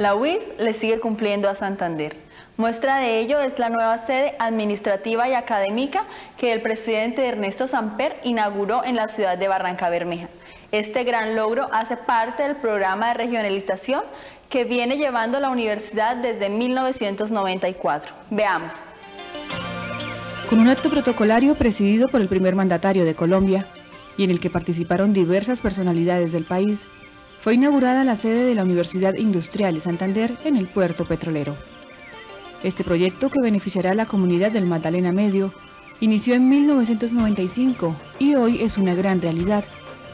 La UIS le sigue cumpliendo a Santander. Muestra de ello es la nueva sede administrativa y académica que el presidente Ernesto Samper inauguró en la ciudad de Barranca Bermeja. Este gran logro hace parte del programa de regionalización que viene llevando la universidad desde 1994. Veamos. Con un acto protocolario presidido por el primer mandatario de Colombia y en el que participaron diversas personalidades del país, fue inaugurada la sede de la Universidad Industrial de Santander en el puerto petrolero. Este proyecto, que beneficiará a la comunidad del Magdalena Medio, inició en 1995 y hoy es una gran realidad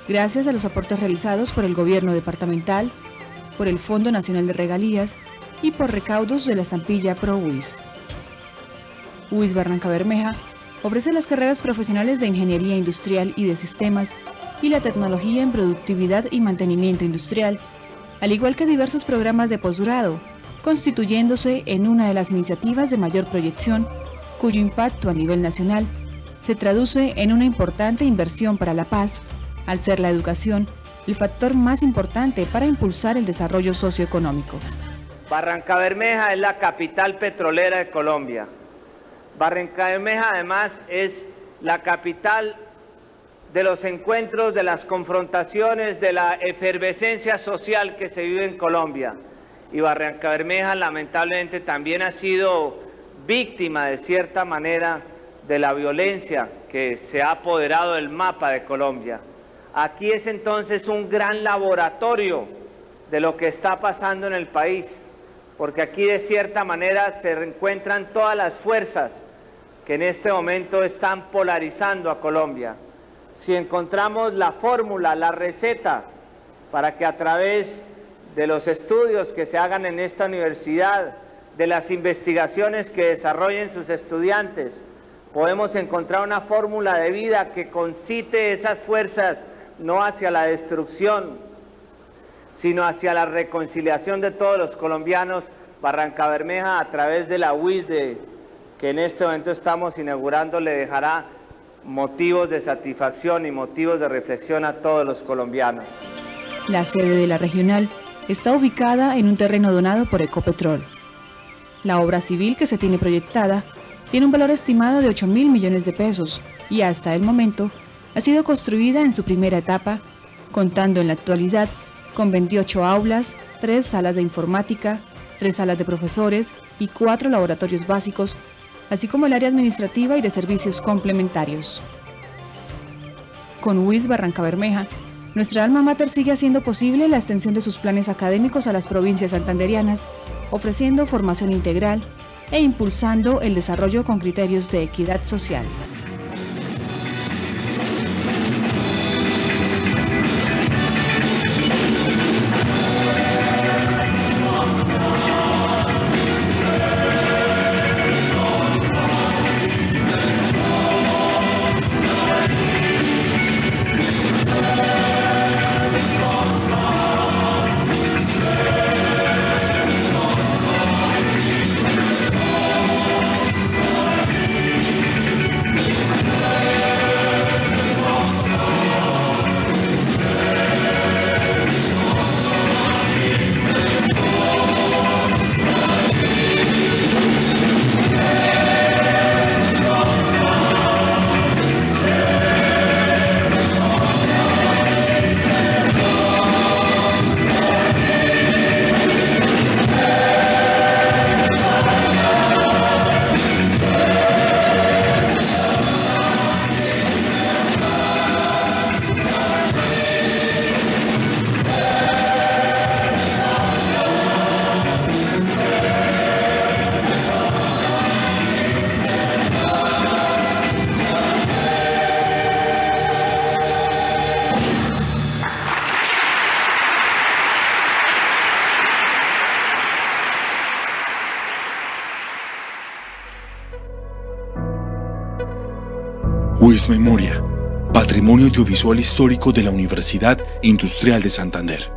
gracias a los aportes realizados por el gobierno departamental, por el Fondo Nacional de Regalías y por recaudos de la estampilla Pro UIS. Barranca Bermeja ofrece las carreras profesionales de Ingeniería Industrial y de Sistemas y la tecnología en productividad y mantenimiento industrial, al igual que diversos programas de posgrado, constituyéndose en una de las iniciativas de mayor proyección, cuyo impacto a nivel nacional se traduce en una importante inversión para la paz al ser la educación el factor más importante para impulsar el desarrollo socioeconómico. Barranca Bermeja es la capital petrolera de Colombia. Barranca Bermeja además es la capital de los encuentros, de las confrontaciones, de la efervescencia social que se vive en Colombia. Y Barranca Bermeja lamentablemente también ha sido víctima de cierta manera de la violencia que se ha apoderado del mapa de Colombia. Aquí es entonces un gran laboratorio de lo que está pasando en el país, porque aquí de cierta manera se encuentran todas las fuerzas que en este momento están polarizando a Colombia. Si encontramos la fórmula, la receta, para que a través de los estudios que se hagan en esta universidad, de las investigaciones que desarrollen sus estudiantes, podemos encontrar una fórmula de vida que concite esas fuerzas no hacia la destrucción, sino hacia la reconciliación de todos los colombianos. Barranca Bermeja, a través de la UIS que en este momento estamos inaugurando, le dejará motivos de satisfacción y motivos de reflexión a todos los colombianos. La sede de la regional está ubicada en un terreno donado por Ecopetrol. La obra civil que se tiene proyectada tiene un valor estimado de 8 mil millones de pesos y hasta el momento ha sido construida en su primera etapa, contando en la actualidad con 28 aulas, 3 salas de informática, 3 salas de profesores y 4 laboratorios básicos, así como el área administrativa y de servicios complementarios. Con UIS Barranca Bermeja, nuestra alma mater sigue haciendo posible la extensión de sus planes académicos a las provincias santanderianas, ofreciendo formación integral e impulsando el desarrollo con criterios de equidad social. UIS Memoria, Patrimonio Audiovisual Histórico de la Universidad Industrial de Santander.